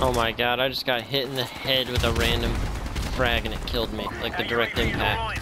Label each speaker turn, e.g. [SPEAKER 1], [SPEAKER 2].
[SPEAKER 1] Oh my god, I just got hit in the head with a random frag and it killed me, like the direct impact.